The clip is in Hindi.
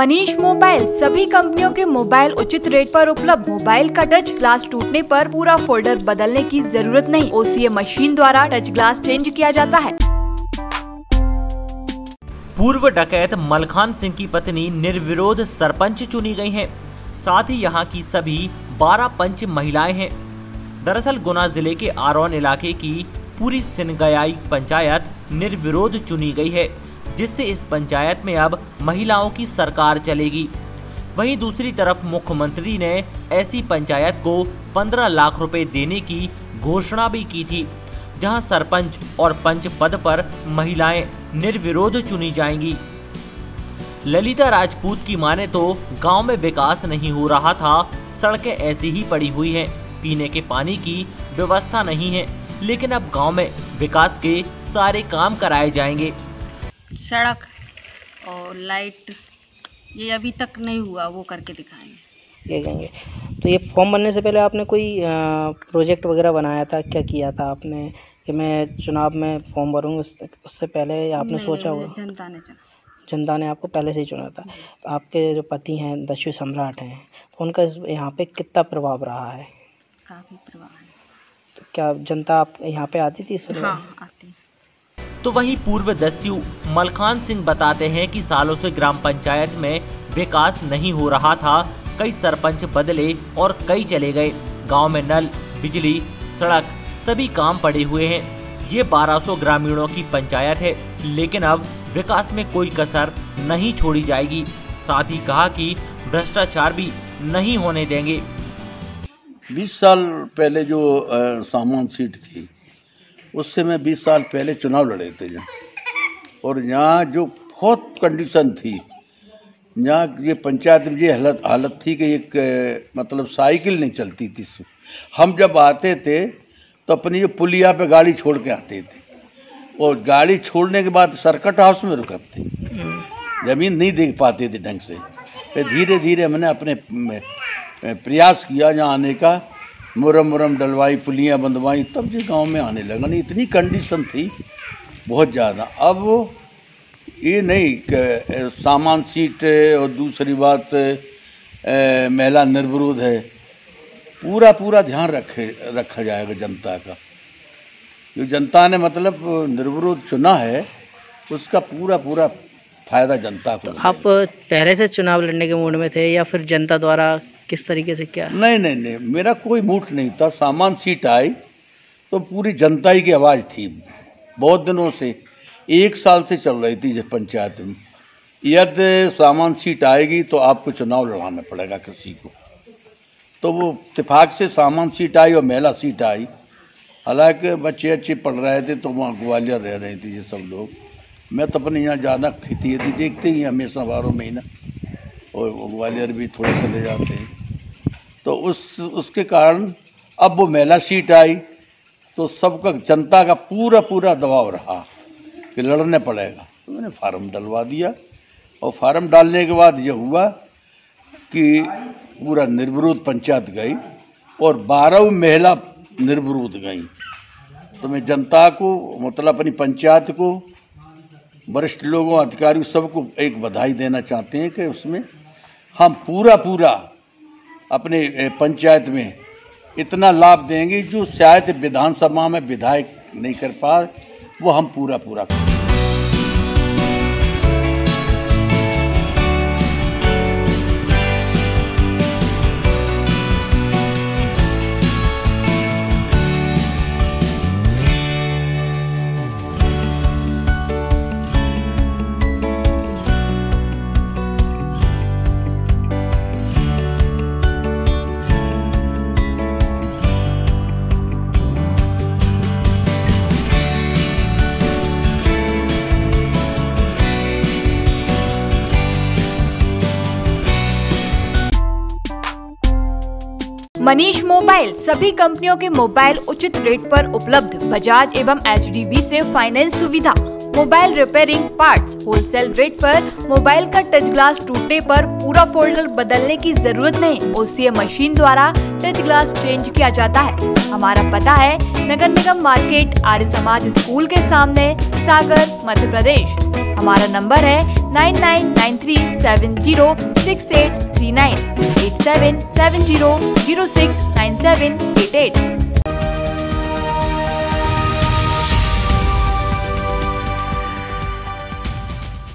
मनीष मोबाइल, सभी कंपनियों के मोबाइल उचित रेट पर उपलब्ध। मोबाइल का टच ग्लास टूटने पर पूरा फोल्डर बदलने की ज़रूरत नहीं। ओसीए मशीन द्वारा टच ग्लास चेंज किया जाता है। पूर्व डकैत मलखान सिंह की पत्नी निर्विरोध सरपंच चुनी गई हैं। साथ ही यहाँ की सभी 12 पंच महिलाएँ हैं। दरअसल गुना ज़िले के आरौन इलाके की पूरी सिनगयाई पंचायत निर्विरोध चुनी गई है। जिससे इस पंचायत में अब महिलाओं की सरकार चलेगी। वहीं दूसरी तरफ़ मुख्यमंत्री ने ऐसी पंचायत को 15 लाख रुपए देने की घोषणा भी की थी, जहाँ सरपंच और पंच पद पर महिलाएँ निर्विरोध चुनी जाएँगी। ललिता राजपूत की माने तो गाँव में विकास नहीं हो रहा था, सड़कें ऐसी ही पड़ी हुई हैं, पीने के पानी की व्यवस्था नहीं है, लेकिन अब गाँव में विकास के सारे काम कराए जाएँगे। सड़क और लाइट ये अभी तक नहीं हुआ वो करके दिखाएँगे। ये कहेंगे तो ये फॉर्म बनने से पहले आपने कोई प्रोजेक्ट वगैरह बनाया था? क्या किया था आपने कि मैं चुनाव में फॉर्म भरूँगी उससे पहले आपने सोचा होगा? जनता ने चुना। जनता ने आपको पहले से ही चुना था। तो आपके जो पति हैं दशवी सम्राट हैं तो उनका यहाँ पे कितना प्रभाव रहा है? काफ़ी प्रभाव है। तो क्या जनता आप यहाँ पे आती थी हाँ आती तो वहीं पूर्व दस्यु मलखान सिंह बताते हैं कि सालों से ग्राम पंचायत में विकास नहीं हो रहा था। कई सरपंच बदले और कई चले गए। गाँव में नल, बिजली, सड़क सभी काम पड़े हुए हैं। ये 1200 ग्रामीणों की पंचायत है, लेकिन अब विकास में कोई कसर नहीं छोड़ी जाएगी। साथ ही कहा कि भ्रष्टाचार भी नहीं होने देंगे। 20 साल पहले जो सामान सीट थी उससे मैं 20 साल पहले चुनाव लड़े थे यहाँ। और यहाँ जो बहुत कंडीशन थी, यहाँ ये पंचायत में ये हालत हालत थी कि एक मतलब साइकिल नहीं चलती थी हम जब आते थे तो अपनी जो पुलिया पे गाड़ी छोड़ के आते थे। और गाड़ी छोड़ने के बाद सर्कट हाउस में रुकते थे। ज़मीन नहीं देख पाते थे ढंग से। फिर धीरे धीरे मैंने अपने प्रयास किया यहाँ आने का। मुरम मुरम डलवाई पुलियाँ बंधवाई तब जो गाँव में आने लगा। नहीं इतनी कंडीशन थी बहुत ज़्यादा। अब ये नहीं सामान सीट और दूसरी बात महिला निर्विरोध है। पूरा पूरा ध्यान रखे रखा जाएगा जनता का। जो जनता ने मतलब निर्विरोध चुना है उसका पूरा पूरा फ़ायदा जनता को आप पहले से चुनाव लड़ने के मूड में थे या फिर जनता द्वारा किस तरीके से क्या? नहीं नहीं नहीं, मेरा कोई मूड नहीं था, सामान सीट आई तो पूरी जनता ही की आवाज़ थी, बहुत दिनों से, एक साल से चल रही थी पंचायत में। यदि सामान सीट आएगी तो आपको चुनाव लड़ाना पड़ेगा किसी को। तो वो इतफाक से सामान सीट आई और महिला सीट आई। हालाँकि बच्चे अच्छे पढ़ रहे थे तो वहाँ ग्वालियर रह रहे थे ये सब लोग। मैं तो अपने यहाँ ज़्यादा खेती देखते ही हमेशा बारह महीना। और ग्वालियर भी थोड़े चले जाते हैं। तो उस, उसके कारण अब वो महिला सीट आई तो सबका, जनता का पूरा पूरा दबाव रहा कि लड़ने पड़ेगा। तो मैंने फार्म डलवा दिया और फार्म डालने के बाद यह हुआ कि पूरा निर्विरोध पंचायत गई और बारह महिला निर्विरोध गई। तो मैं जनता को मतलब अपनी पंचायत को, वरिष्ठ लोगों, अधिकारियों सबको एक बधाई देना चाहते हैं कि उसमें हम पूरा पूरा अपने पंचायत में इतना लाभ देंगे जो शायद विधानसभा में विधायक नहीं कर पा, वो हम पूरा पूरा करें मनीष मोबाइल सभी कंपनियों के मोबाइल उचित रेट पर उपलब्ध, बजाज एवं एचडीबी से फाइनेंस सुविधा। Mobile repairing parts wholesale rate पर, मोबाइल का टच ग्लास टूटने पर पूरा फोल्डर बदलने की ज़रूरत नहीं। ओसीए मशीन द्वारा टच ग्लास चेंज किया जाता है। हमारा पता है, नगर निगम मार्केट, आर्य समाज स्कूल के सामने, सागर, मध्य प्रदेश। हमारा नंबर है nine nine nine three seven zero six eight three nine eight seven seven zero zero six nine seven eight eight